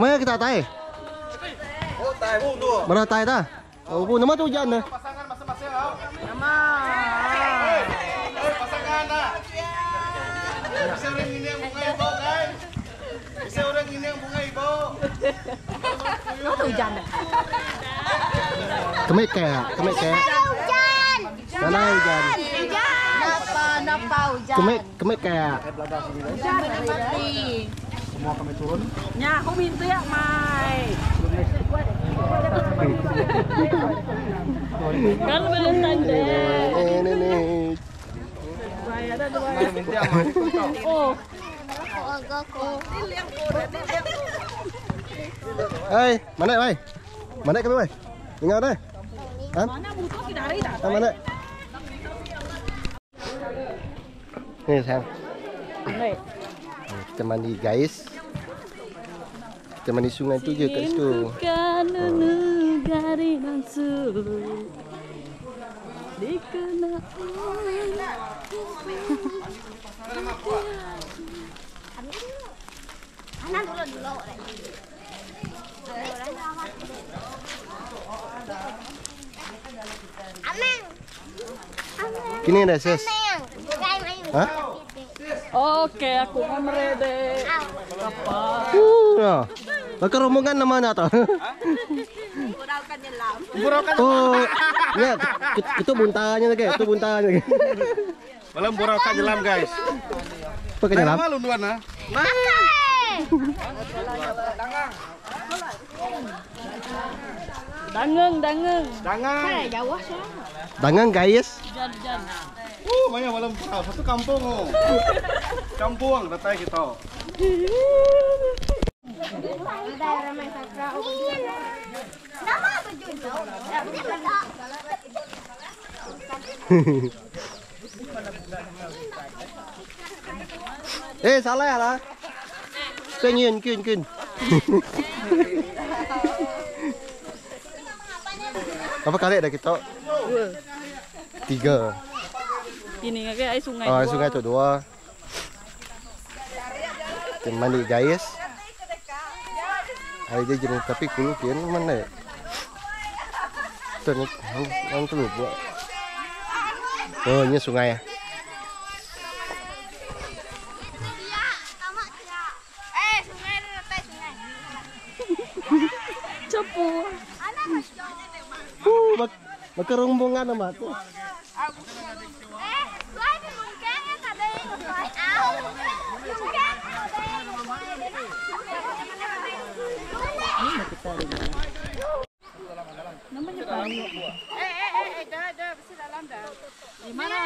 Ke mana kita tay? Oh, tay bu tu. Mana tay ta? Oh, bu nama tu hujan dah. Pasangan masing-masing. Nama. Pasangan dah. Bisa orang ini yang bunga ibu kan? Bisa orang ini yang bunga ibu. Nó từ dần này. Kemik kayak, kemik kayak. Hujan. Mana hujan? Napa napa hujan? Kemik, kemik kayak. Nhà không in tiếc mày. Kan Valentine Day. Eh, ni ni. Mày ở đây mày. Ồ, Hei, mana bay? Mana kami bay? Ingat deh. Kan? mana butuh kita hari dah. Kan mana? Nih sayang, Này, kita mandi guys. Kita mandi sungai tu je kat situ. Kini dah sis. Ameng. Oke, aku mau merede. Apa? Uh, ya. Maka rombongan namanya tu. Oh, ya, itu buntanya lagi, itu buntanya lagi. Malam burau kat jelam guys. Ke dalam? Malu nuan ah. Dangeng, dangeng. Jangan. Dangan guys. Jan, jan. Uh, banyak malam burau. Satu kampung oh. Kampung datai kita. Ini bedak. Eh, salah ya lah. Pengen, kin, kin. Apa kali dah kita? Tiga. Ini kayak air sungai. Oh, sungai tu dua. Mandi guys. Hari dia jenis tapi kulu kian mana? Tu ni, yang tu buat. Oh, ini sungai ya. Eh. Cepu. Uh, mak rombongan nama tu. Eh, suai di mungkin ya kada yang suai. Au. Mungkin kada yang Eh, eh, eh,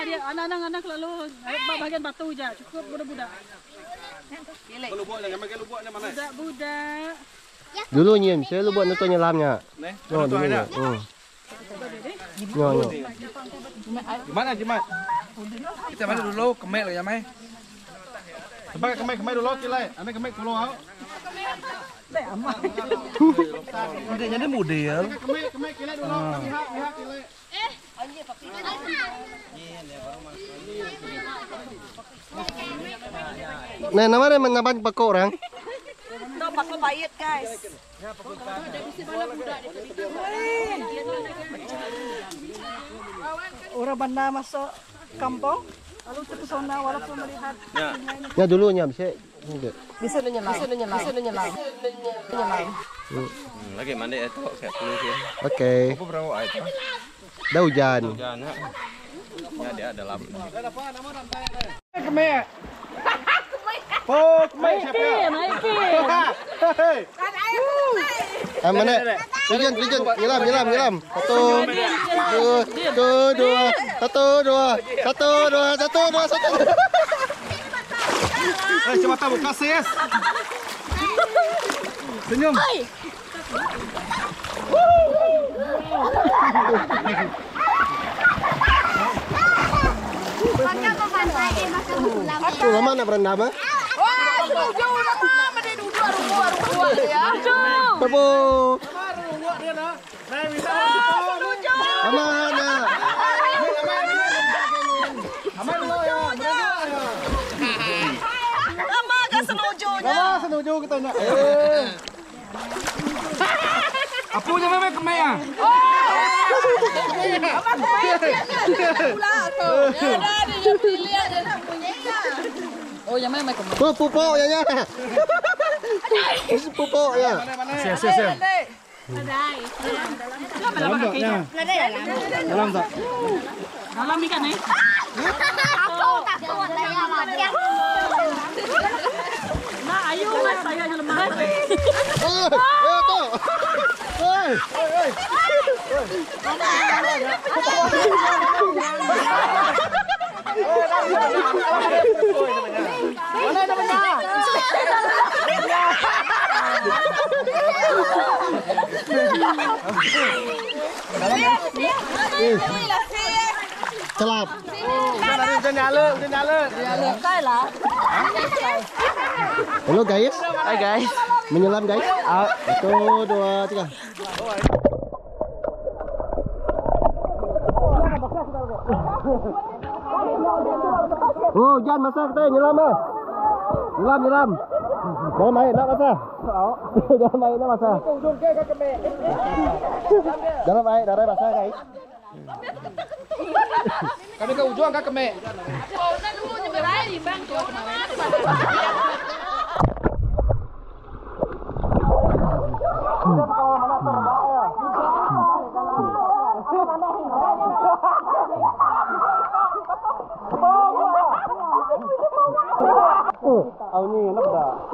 dia anak-anak anak lalu eh, bagian batu aja, cukup budak-budak. Dulu nyem, saya lu buat nonton nyelamnya. Nih. Oh, dulu. ya. Hmm. Gimana Jimat? Kita mana dulu kemek ya mai. Sebagai kemai kemai dulu kilai. Ane kemai pulau au. Dia jadi model. Nah, nama dia menaban pakok orang. Tuh, pakai bayit, guys. Orang banda masuk kampung, lalu terpesona walaupun melihat Ya dulu nyam, saya enggak. bisa menyelam, bisa menyelam, bisa menyelam, menyelam. lagi mandi itu kayak ya. Oke. Berapa itu? Dah hujan. Jangan. Ya dia ada. Oh, siapa ya? Ah, mana? Hujan, hujan. Nyelam, nyelam, nyelam. Satu, dua, dua, dua, satu, dua, satu, dua, satu, dua, satu. Eh, cepat buka sis. Senyum. Maka ke pantai eh maka ke pulang. Tuh, lama nak berendam ah? Apa? Mana? Senuju kita nak. Eh. kemek ah. Oh, yang mana macam Oh, pupuk ya ya. Pupuk ya. Siap, siap, siap. Dalam tak? Dalam tak? Dalam ikan ni. Aku tak kuat lah ya makan. Nah, ayo mas saya yang lemah. Eh, eh tu. Eh. Celap. Udah nyala, udah nyala. Halo guys. Hai guys. Menyelam guys. Satu, dua, tiga. Oh, jangan masak teh, nyelam eh. Nyelam, nyelam. Dalam air nak masak. Dalam air nak masak. Dalam air, dalam air masak guys. Kami ke ujung ke kemek. Oh,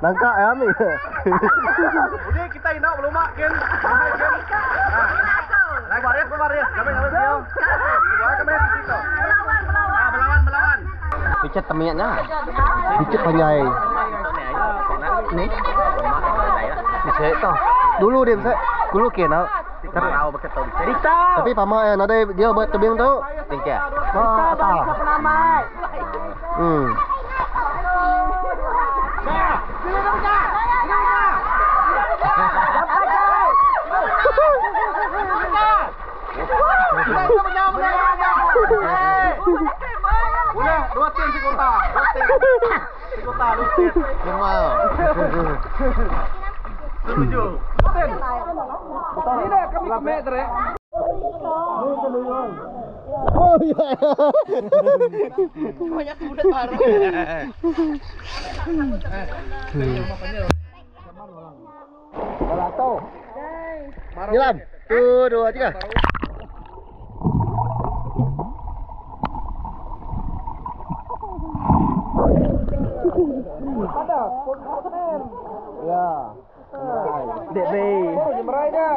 Nangkak ya ni. Ini kita indak belum makin. Makin. Nah, kemarin kemarin. Kami kami dia. Kemarin kami. Picet temiaknya. Dikit panjai. Ni. Bisa tu. Dulu dia bisa. Dulu kena. Tapi tahu tahu. Tapi pama ya, ada dia buat tebing tu. Tingkah. Ah, apa? Hmm. Oh ya. Nyelam. Tuh, dua, tiga. Ya. Dek B. Jemerai dah.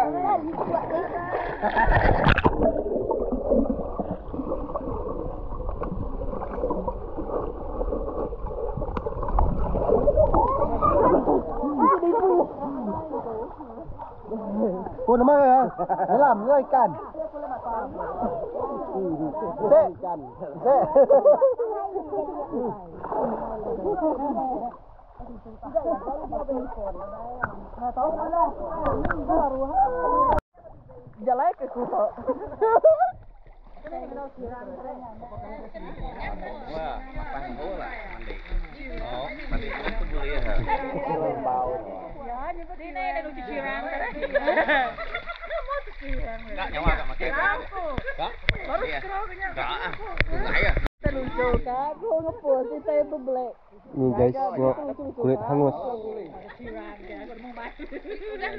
Oh, nama ya. Nyelam, nyelam ikan. Dek. Ikan. Dek. Wah, apa yang bola mandi? Oh, mandi itu boleh ya. Enggak nyawa enggak pakai. Enggak. Iya. Enggak. Enggak ya. Ni guys, tengok kulit hangus.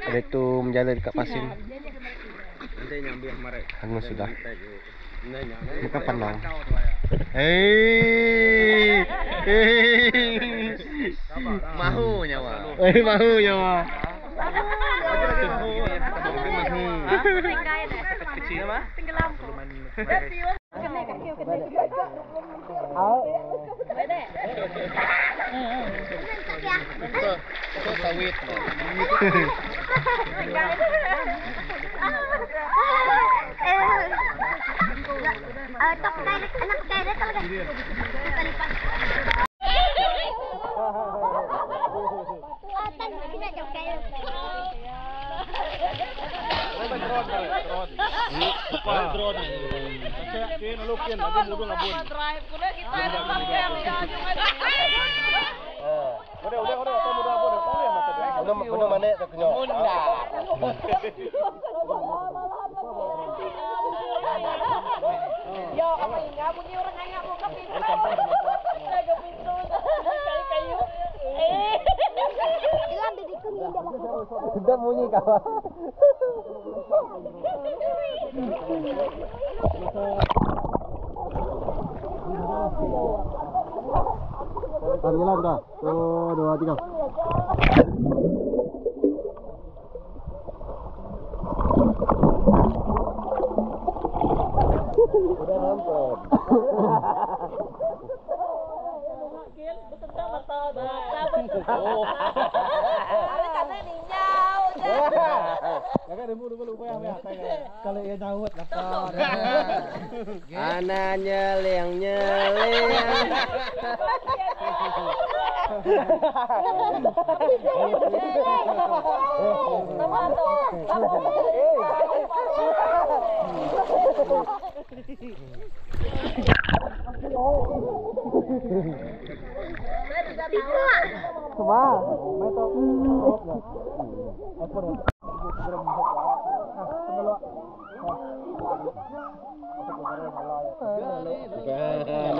Ada tu menjala dekat pasir. Hangus sudah. Ini nyambi. Muka pandang. Hei. Hei. Mahu nyawa. Eh, mahu nyawa. Kecil apa? Itu sawit. Ah, top direct, anak direct talaga. Palipan. Atan. Kin, alukin, agak mudah ngabun. Udah, udah, udah, kamu udah abon, kamu yang mata dia. Udah udah mana tak kenyo. Ilan didi ko ni dala. Sudah bunyi kawan. Panggilan dah. Satu, dua, tiga. Udah nonton. Kalau ia jauh lapar. Ana nyeleng nyeleng. Mana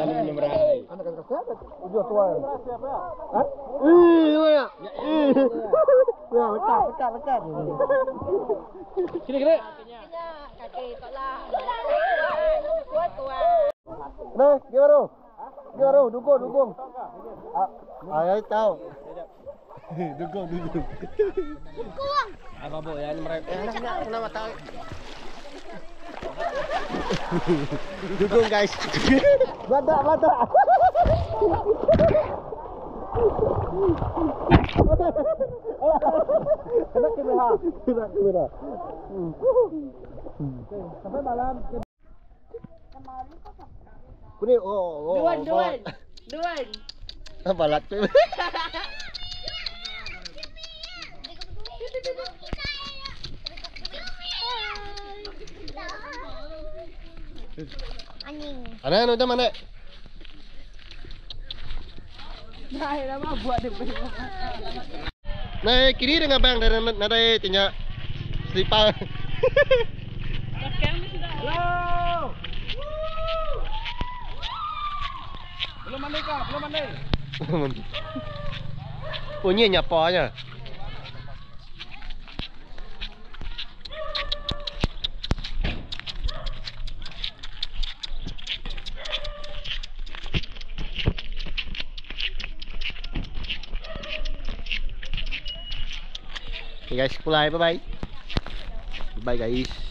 menyeberangi? Udah tua. Hah? Ih, mana? Lekat, lekat. Kini kini. Nah, gimana? Gimana? Dukung, dukung. Ah, ayo tahu. dukung, dukung. Apa bu ya mereka? Eh, nak nak kenapa tahu? dukung guys. badak, badak. Kena kamera. Kena kamera. Sampai malam. Kuni oh oh. Duan, duan. Duan. Balat. Anjing. Ada mana? Nah, lama buat. Nah, kiri dengan bang dari nadai tinya selipar. Halo. Belum mandi kah? Belum mandi. Bunyi nyapanya. Okay guys, kulay. Bye bye. Bye guys.